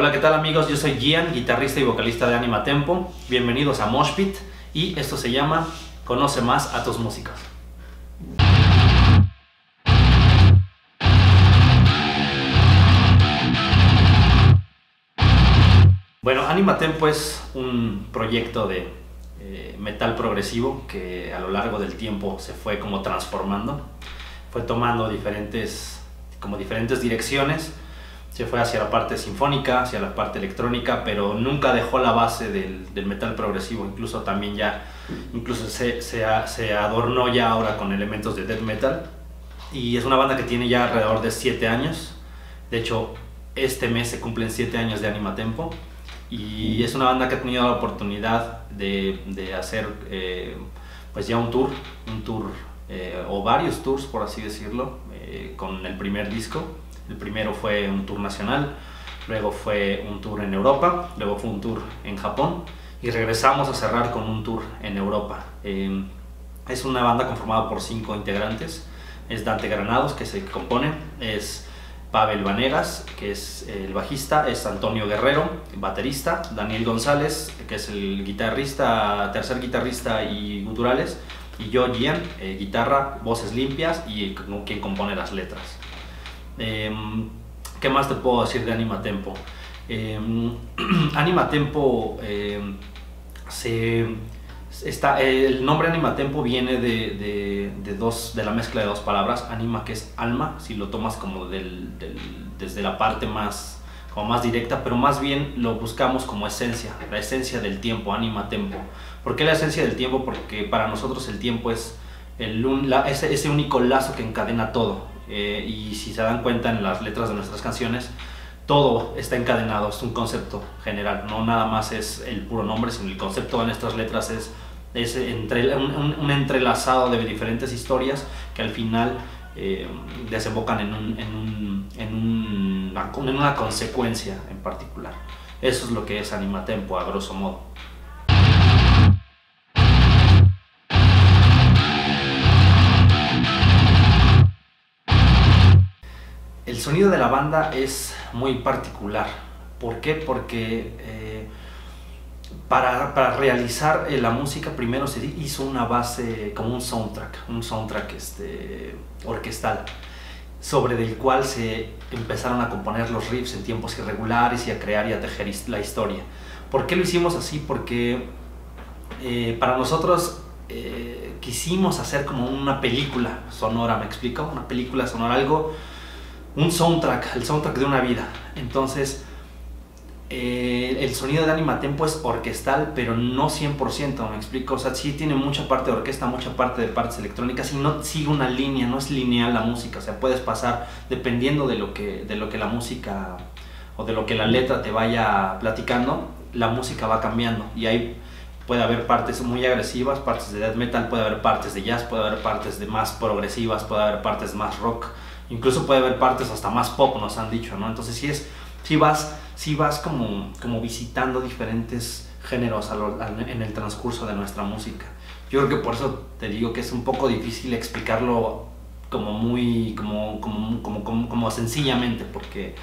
Hola, ¿qué tal amigos? Yo soy Gian, guitarrista y vocalista de Anima Tempo. Bienvenidos a Moshpit y esto se llama Conoce más a tus músicos. Bueno, Anima Tempo es un proyecto de eh, metal progresivo que a lo largo del tiempo se fue como transformando, fue tomando diferentes, como diferentes direcciones se fue hacia la parte sinfónica, hacia la parte electrónica, pero nunca dejó la base del, metal progresivo, incluso también ya, incluso se, adornó ya ahora con elementos de death metal. Y es una banda que tiene ya alrededor de 7 años, de hecho este mes se cumplen 7 años de Anima Tempo, y es una banda que ha tenido la oportunidad de, de hacer eh, pues ya un tour, un tour eh, o varios tours por así decirlo, eh, con el primer disco el primero fue un tour nacional, luego fue un tour en Europa, luego fue un tour en Japón y regresamos a cerrar con un tour en Europa. Eh, es una banda conformada por cinco integrantes. Es Dante Granados, que se compone, es Pavel Vanegas, que es el bajista, es Antonio Guerrero, baterista, Daniel González, que es el guitarrista, tercer guitarrista y guturales, y yo, Gian, eh, guitarra, voces limpias y quien compone las letras. Em, ¿Qué más te puedo decir de Anima Tempo? Em, Anima Tempo em, se, está, el nombre Anima Tempo viene de, de, dos, de la mezcla de dos palabras, anima que es alma, si lo tomas como del, desde la parte más, como más directa, pero más bien lo buscamos como esencia, la esencia del tiempo, Anima Tempo. ¿Por qué la esencia del tiempo? Porque para nosotros el tiempo es el, ese único lazo que encadena todo eh, y si se dan cuenta en las letras de nuestras canciones, todo está encadenado, es un concepto general, no nada más es el puro nombre, sino el concepto de nuestras letras es, es entre, un, entrelazado de diferentes historias que al final eh, desembocan en, un, en, un, en, una, en una consecuencia en particular. Eso es lo que es Anima Tempo, a grosso modo. El sonido de la banda es muy particular. ¿Por qué? Porque eh, para, para, realizar eh, la música primero se hizo una base como un soundtrack, un soundtrack este, orquestal, sobre el cual se empezaron a componer los riffs en tiempos irregulares y a crear y a tejer la historia. ¿Por qué lo hicimos así? Porque eh, para nosotros quisimos hacer como una película sonora, ¿me explico? Una película sonora, algo un soundtrack, el soundtrack de una vida. Entonces, eh, el sonido de Anima Tempo es orquestal, pero no 100%, me explico. O sea, sí tiene mucha parte de orquesta, mucha parte de partes electrónicas y no sigue una línea, no es lineal la música. O sea, puedes pasar dependiendo de lo que, de lo que la música o de lo que la letra te vaya platicando, la música va cambiando y ahí puede haber partes muy agresivas, partes de death metal, puede haber partes de jazz, puede haber partes de más progresivas, puede haber partes más rock incluso puede haber partes hasta más pop, nos han dicho, ¿no? Entonces sí, es, sí vas, sí vas como, como visitando diferentes géneros en el transcurso de nuestra música. Yo creo que por eso te digo que es un poco difícil explicarlo como muy, como, como, como, como, sencillamente, porque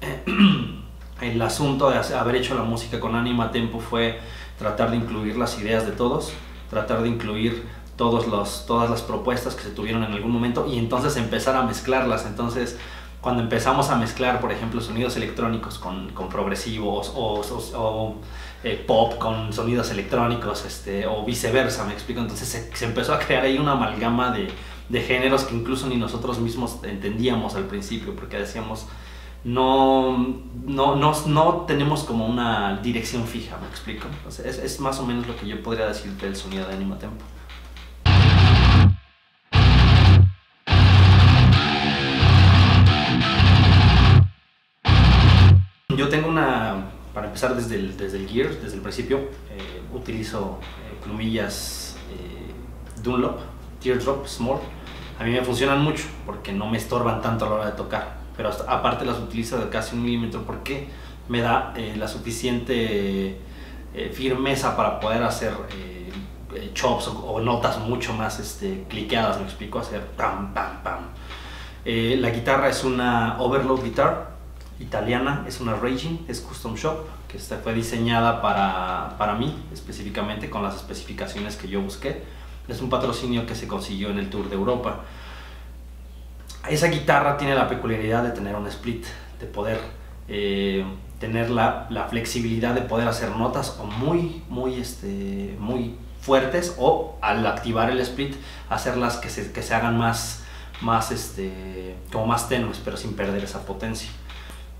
eh, el asunto de haber hecho la música con Anima Tempo fue tratar de incluir las ideas de todos, tratar de incluir todos los, todas las propuestas que se tuvieron en algún momento y entonces empezar a mezclarlas. Entonces, cuando empezamos a mezclar, por ejemplo, sonidos electrónicos con, con progresivos o, eh, pop con sonidos electrónicos este, o viceversa, me explico. Entonces se, empezó a crear ahí una amalgama de, de, géneros que incluso ni nosotros mismos entendíamos al principio, porque decíamos, no, no, no, no tenemos como una dirección fija, me explico. Es, es, más o menos lo que yo podría decir del sonido de Anima Tempo. Tengo una, para empezar desde el, desde el gear, desde el principio, eh, utilizo eh, plumillas eh, Dunlop, Teardrop Small. A mí me funcionan mucho porque no me estorban tanto a la hora de tocar, pero aparte las utilizo de casi un milímetro porque me da la suficiente firmeza para poder hacer chops o, notas mucho más este, cliqueadas, me explico, hacer pam, pam, pam. la guitarra es una overload guitar, italiana, es una Raging, es custom shop, que esta fue diseñada para, para mí específicamente con las especificaciones que yo busqué. Es un patrocinio que se consiguió en el Tour de Europa. Esa guitarra tiene la peculiaridad de tener un split, de poder eh, tener la, la, flexibilidad de poder hacer notas muy, muy, este, muy fuertes o al activar el split hacerlas que se, que se hagan más, más este, como más tenues pero sin perder esa potencia.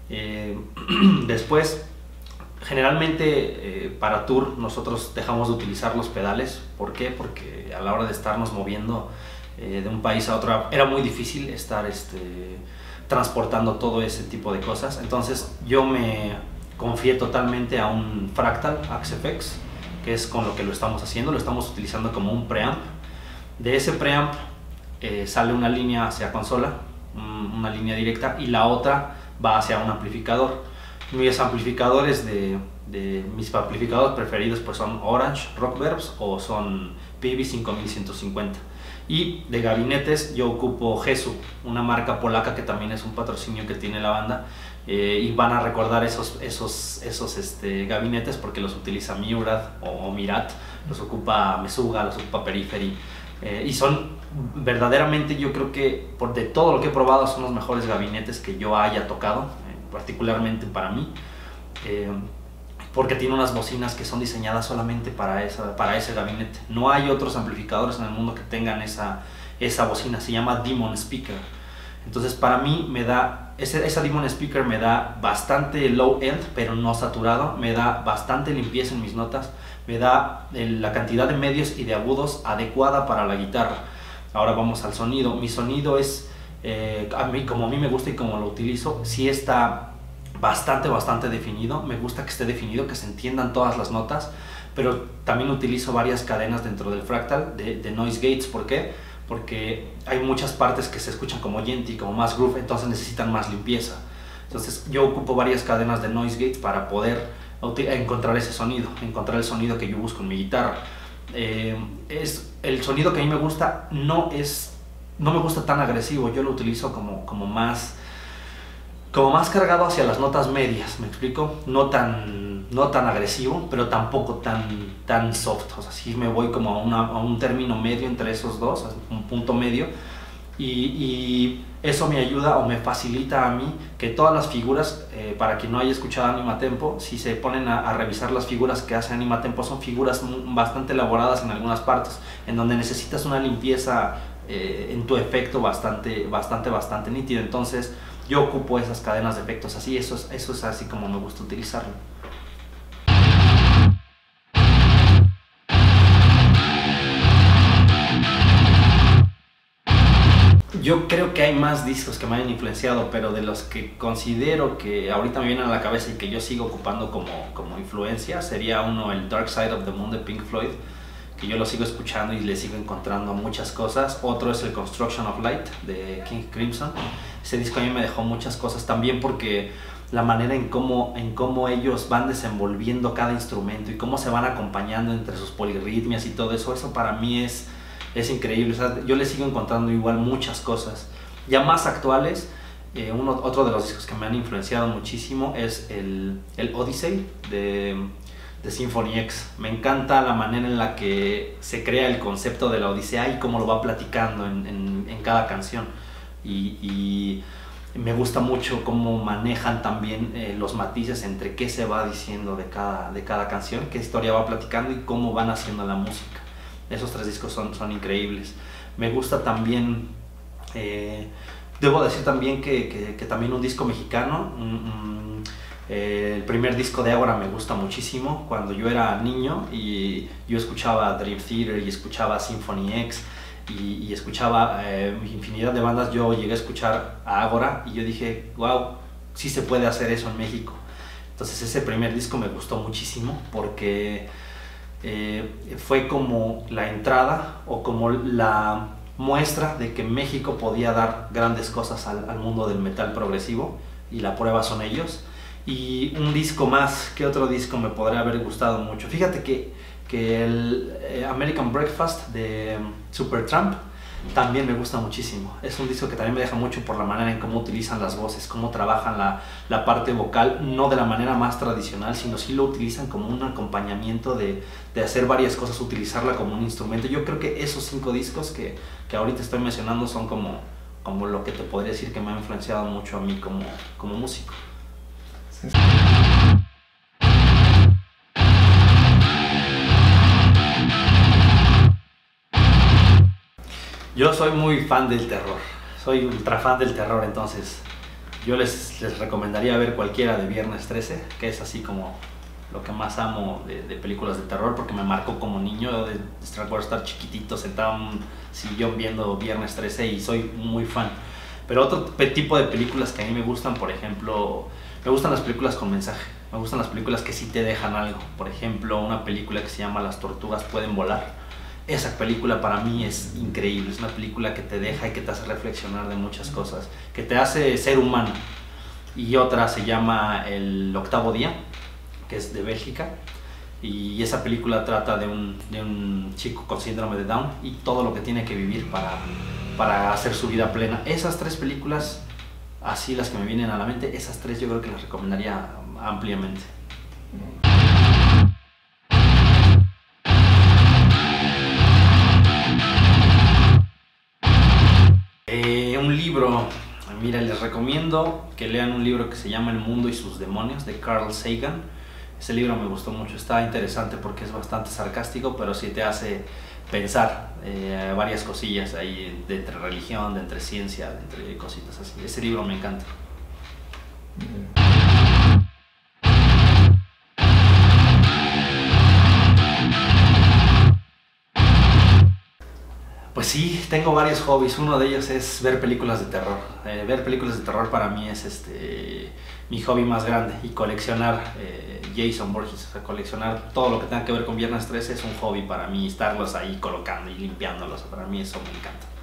Eh, después, generalmente eh, para tour nosotros dejamos de utilizar los pedales. ¿Por qué? Porque a la hora de estarnos moviendo eh, de un país a otro era muy difícil estar este, transportando todo ese tipo de cosas. Entonces yo me confié totalmente a un Fractal AXFX, que es con lo que lo estamos haciendo, lo estamos utilizando como un preamp. De ese preamp sale una línea hacia consola, una línea directa, y la otra va hacia un amplificador. Mis amplificadores de, de mis amplificadores preferidos pues son Orange Rockverbs o son PV 5150. Y de gabinetes yo ocupo Jesu, una marca polaca que también es un patrocinio que tiene la banda. Eh, y van a recordar esos, esos, esos este, gabinetes porque los utiliza Miurad o, Mirat, los ocupa Mesuga, los ocupa Periphery. Eh, y son verdaderamente yo creo que por de todo lo que he probado son los mejores gabinetes que yo haya tocado, eh, particularmente para mí, eh, porque tiene unas bocinas que son diseñadas solamente para, esa, para ese gabinete. No hay otros amplificadores en el mundo que tengan esa, esa bocina, se llama Demon Speaker. Entonces para mí me da, ese, esa Demon Speaker me da bastante low end, pero no saturado, me da bastante limpieza en mis notas, me da la cantidad de medios y de agudos adecuada para la guitarra Ahora vamos al sonido. Mi sonido es, eh, a mí, como a mí me gusta y como lo utilizo, sí está bastante, bastante definido. Me gusta que esté definido, que se entiendan todas las notas, pero también utilizo varias cadenas dentro del fractal de, de noise gates. ¿Por qué? Porque hay muchas partes que se escuchan como Yenti, como más groove, entonces necesitan más limpieza. Entonces yo ocupo varias cadenas de noise gates para poder encontrar ese sonido, encontrar el sonido que yo busco en mi guitarra. Eh, es el sonido que a mí me gusta no es no me gusta tan agresivo yo lo utilizo como, como más como más cargado hacia las notas medias me explico no tan no tan agresivo pero tampoco tan tan soft. O sea sí me voy como a, un término medio entre esos dos un punto medio. Y eso me ayuda o me facilita a mí que todas las figuras, eh, para quien no haya escuchado Anima Tempo, si se ponen a, revisar las figuras que hace Anima Tempo, son figuras bastante elaboradas en algunas partes, en donde necesitas una limpieza eh, en tu efecto bastante, bastante, bastante nítida. Entonces yo ocupo esas cadenas de efectos así, eso es así como me gusta utilizarlo. yo creo que hay más discos que me han influenciado, pero de los que considero que ahorita me vienen a la cabeza y que yo sigo ocupando como, como influencia, sería uno el Dark Side of the Moon de Pink Floyd, que yo lo sigo escuchando y le sigo encontrando muchas cosas. Otro es el Construction of Light de King Crimson. Ese disco a mí me dejó muchas cosas también porque la manera en cómo, en cómo ellos van desenvolviendo cada instrumento y cómo se van acompañando entre sus polirritmias y todo eso, eso para mí es es increíble. yo le sigo encontrando igual muchas cosas. Ya más actuales, eh, uno, otro de los discos que me han influenciado muchísimo es el, el Odyssey de, de, Symphony X. Me encanta la manera en la que se crea el concepto de la Odisea y cómo lo va platicando en, en, cada canción. Y, y, me gusta mucho cómo manejan también eh, los matices entre qué se va diciendo de cada, de cada canción, qué historia va platicando y cómo van haciendo la música. Esos tres discos son, son increíbles. Me gusta también, eh, debo decir también que, que, también un disco mexicano, eh, el primer disco de Ágora me gusta muchísimo. Cuando yo era niño y yo escuchaba Dream Theater y escuchaba Symphony X y, y escuchaba eh, infinidad de bandas, yo llegué a escuchar a Ágora y yo dije, wow, sí se puede hacer eso en México. Entonces ese primer disco me gustó muchísimo porque eh, fue como la entrada o como la muestra de que México podía dar grandes cosas al, mundo del metal progresivo y la prueba son ellos. Y un disco más, que otro disco me podría haber gustado mucho? Fíjate que, que el eh, American Breakfast de Supertramp también me gusta muchísimo. Es un disco que también me deja mucho por la manera en cómo utilizan las voces, cómo trabajan la, la parte vocal, no de la manera más tradicional, sino sí lo utilizan como un acompañamiento de, de, hacer varias cosas, utilizarla como un instrumento. Yo creo que esos cinco discos que, que ahorita estoy mencionando son como, como lo que te podría decir que me ha influenciado mucho a mí como, como músico. Yo soy muy fan del terror, soy ultra fan del terror, entonces yo les, les recomendaría ver cualquiera de Viernes 13, que es así como lo que más amo de, películas de terror, porque me marcó como niño, recuerdo estar chiquitito sentado en un sillón viendo Viernes 13 y soy muy fan. Pero otro tipo de películas que a mí me gustan, por ejemplo, me gustan las películas con mensaje, me gustan las películas que sí te dejan algo. Por ejemplo, una película que se llama Las tortugas pueden volar esa película para mí es increíble, es una película que te deja y que te hace reflexionar de muchas cosas, que te hace ser humano. Y otra se llama El octavo día, que es de Bélgica, y esa película trata de un, de un chico con síndrome de Down y todo lo que tiene que vivir para, para hacer su vida plena. Esas tres películas, así las que me vienen a la mente, esas tres yo creo que las recomendaría ampliamente. Mira, les recomiendo que lean un libro que se llama El mundo y sus demonios de Carl Sagan. Ese libro me gustó mucho, está interesante porque es bastante sarcástico, pero sí te hace pensar eh, varias cosillas ahí de entre religión, de entre ciencia, de entre cositas así. Ese libro me encanta. Sí, tengo varios hobbies. Uno de ellos es ver películas de terror. Eh, ver películas de terror para mí es este mi hobby más grande y coleccionar eh, Jason Borges, o sea, coleccionar todo lo que tenga que ver con Viernes 13 es un hobby para mí, estarlos ahí colocando y limpiándolos, para mí eso me encanta.